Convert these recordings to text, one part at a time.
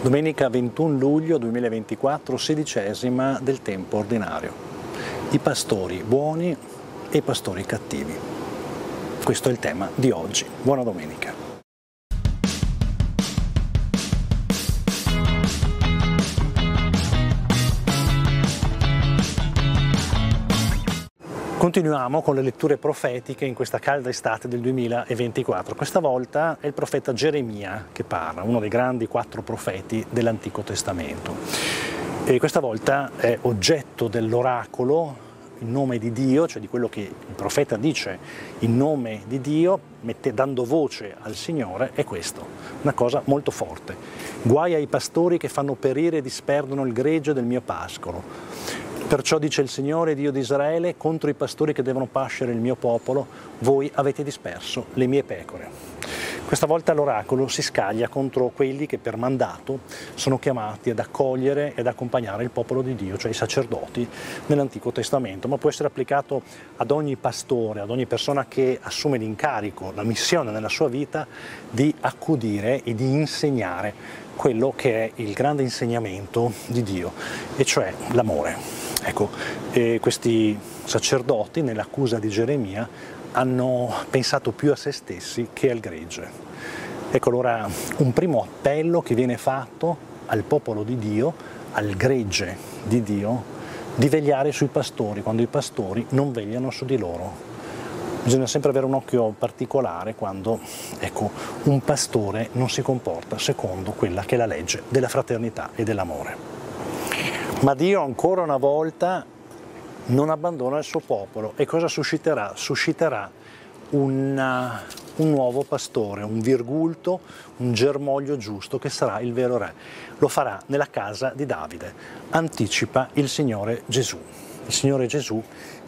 Domenica 21 luglio 2024, sedicesima del tempo ordinario. I pastori buoni e i pastori cattivi. Questo è il tema di oggi. Buona domenica. Continuiamo con le letture profetiche in questa calda estate del 2024. Questa volta è il profeta Geremia che parla, uno dei grandi quattro profeti dell'Antico Testamento. E questa volta è oggetto dell'oracolo in nome di Dio, cioè di quello che il profeta dice in nome di Dio, mette, dando voce al Signore, è questo, una cosa molto forte. Guai ai pastori che fanno perire e disperdono il gregge del mio pascolo Perciò dice il Signore, Dio di Israele, contro i pastori che devono pascere il mio popolo, voi avete disperso le mie pecore. Questa volta l'oracolo si scaglia contro quelli che per mandato sono chiamati ad accogliere ed accompagnare il popolo di Dio, cioè i sacerdoti nell'Antico Testamento, ma può essere applicato ad ogni pastore, ad ogni persona che assume l'incarico, la missione nella sua vita di accudire e di insegnare quello che è il grande insegnamento di Dio, e cioè l'amore. Ecco, questi sacerdoti nell'accusa di Geremia hanno pensato più a se stessi che al gregge. Ecco allora un primo appello che viene fatto al popolo di Dio, al gregge di Dio, di vegliare sui pastori quando i pastori non vegliano su di loro. Bisogna sempre avere un occhio particolare quando ecco, un pastore non si comporta secondo quella che è la legge della fraternità e dell'amore. Ma Dio ancora una volta non abbandona il suo popolo e cosa susciterà? Susciterà una, un nuovo pastore, un virgulto, un germoglio giusto che sarà il vero re. Lo farà nella casa di Davide. Anticipa il Signore Gesù, il Signore Gesù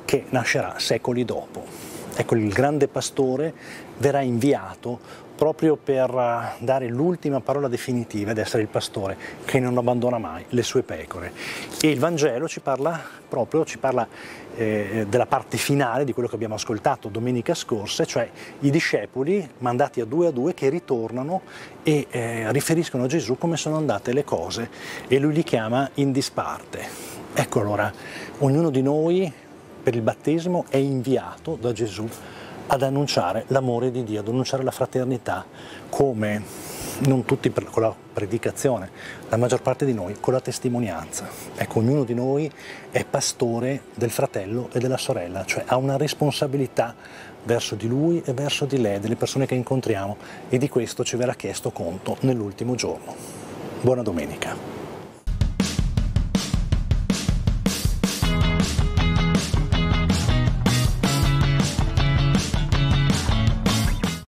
che nascerà secoli dopo. Ecco, il grande pastore verrà inviato proprio per eh, dare l'ultima parola definitiva ed essere il pastore che non abbandona mai le sue pecore. E il Vangelo ci parla proprio, ci parla eh, della parte finale di quello che abbiamo ascoltato domenica scorsa, cioè i discepoli mandati a due a due che ritornano e eh, riferiscono a Gesù come sono andate le cose e lui li chiama in disparte. Ecco allora, ognuno di noi per il battesimo è inviato da Gesù ad annunciare l'amore di Dio, ad annunciare la fraternità come non tutti con la predicazione, la maggior parte di noi con la testimonianza. Ecco, ognuno di noi è pastore del fratello e della sorella, cioè ha una responsabilità verso di lui e verso di lei, delle persone che incontriamo e di questo ci verrà chiesto conto nell'ultimo giorno. Buona domenica.